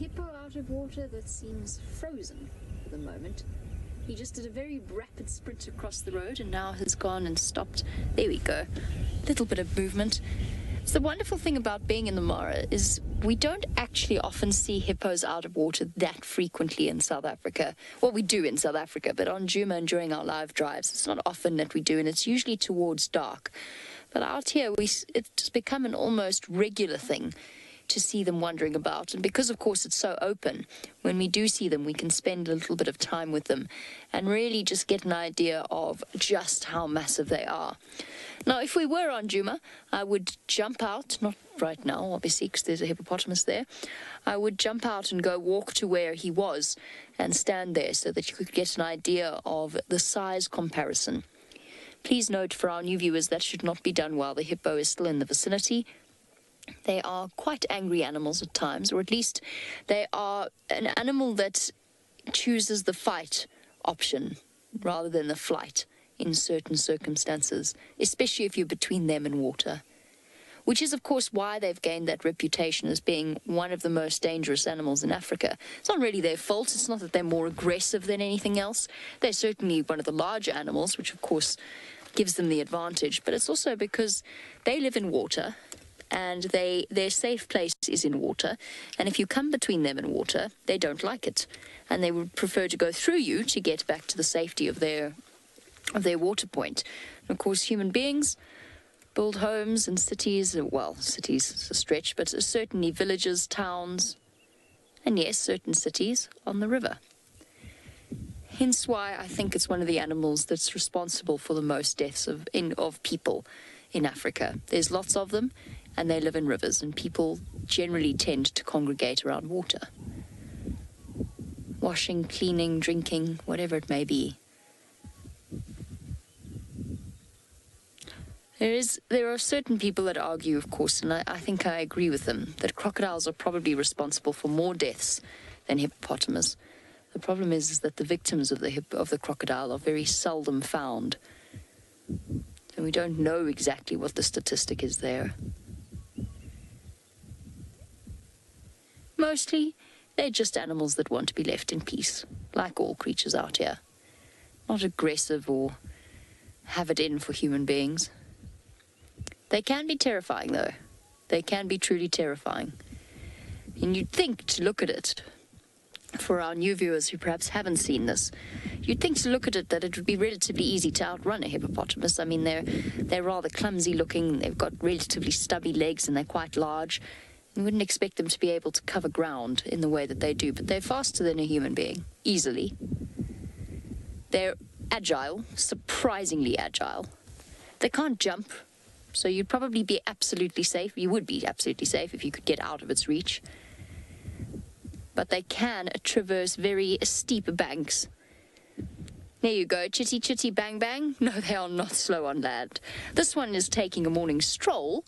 hippo out of water that seems frozen for the moment. He just did a very rapid sprint across the road and now has gone and stopped. There we go. Little bit of movement. So the wonderful thing about being in the Mara is we don't actually often see hippos out of water that frequently in South Africa. Well, we do in South Africa, but on Djuma and during our live drives, it's not often that we do, and it's usually towards dark. But out here, we, it's become an almost regular thing to see them wandering about. And because, of course, it's so open, when we do see them, we can spend a little bit of time with them and really just get an idea of just how massive they are. Now, if we were on Djuma, I would jump out, not right now, obviously, because there's a hippopotamus there. I would jump out and go walk to where he was and stand there so that you could get an idea of the size comparison. Please note for our new viewers that should not be done while the hippo is still in the vicinity. They are quite angry animals at times, or at least they are an animal that chooses the fight option rather than the flight in certain circumstances, especially if you're between them and water. Which is, of course, why they've gained that reputation as being one of the most dangerous animals in Africa. It's not really their fault. It's not that they're more aggressive than anything else. They're certainly one of the larger animals, which, of course, gives them the advantage. But it's also because they live in water and they their safe place is in water. And if you come between them and water, they don't like it, and they would prefer to go through you to get back to the safety of their of their water point. And of course, human beings build homes and cities. Uh, well, cities is a stretch, but certainly villages, towns, and yes, certain cities on the river. Hence why I think it's one of the animals that's responsible for the most deaths of in, of people in Africa. There's lots of them, and they live in rivers, and people generally tend to congregate around water. Washing, cleaning, drinking, whatever it may be. There is there are certain people that argue, of course, and I, I think I agree with them, that crocodiles are probably responsible for more deaths than hippopotamus. The problem is, is that the victims of the hip, of the crocodile are very seldom found. And we don't know exactly what the statistic is there. Mostly, they're just animals that want to be left in peace, like all creatures out here. Not aggressive or have it in for human beings. They can be terrifying, though. They can be truly terrifying. And you'd think to look at it, for our new viewers who perhaps haven't seen this, you'd think to look at it that it would be relatively easy to outrun a hippopotamus. I mean, they're, they're rather clumsy looking, they've got relatively stubby legs, and they're quite large. You wouldn't expect them to be able to cover ground in the way that they do, but they're faster than a human being, easily. They're agile, surprisingly agile. They can't jump, so you'd probably be absolutely safe. You would be absolutely safe if you could get out of its reach. But they can traverse very steep banks. There you go, chitty chitty bang bang. No, they are not slow on land. This one is taking a morning stroll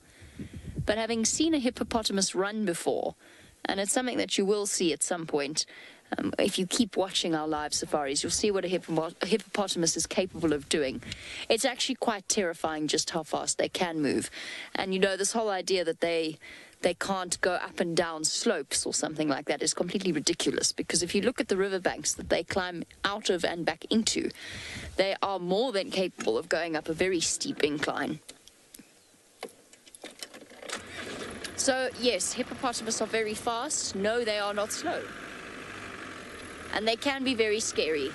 but having seen a hippopotamus run before, and it's something that you will see at some point, um, if you keep watching our live safaris, you'll see what a, a, hippopotamus is capable of doing. It's actually quite terrifying just how fast they can move. And you know, this whole idea that they they can't go up and down slopes or something like that is completely ridiculous because if you look at the riverbanks that they climb out of and back into, they are more than capable of going up a very steep incline. So, yes, hippopotamus are very fast. No, they are not slow. And they can be very scary.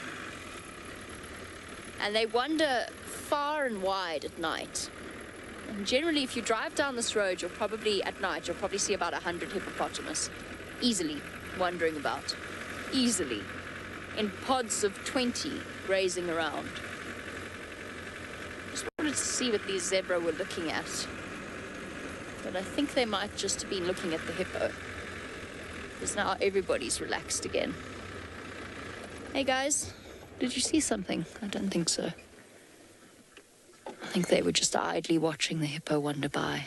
And they wander far and wide at night. And generally, if you drive down this road, you'll probably, at night, you'll probably see about 100 hippopotamus. Easily wandering about. Easily. In pods of 20 grazing around. Just wanted to see what these zebra were looking at but I think they might just have been looking at the hippo. Because now everybody's relaxed again. Hey guys, did you see something? I don't think so. I think they were just idly watching the hippo wander by.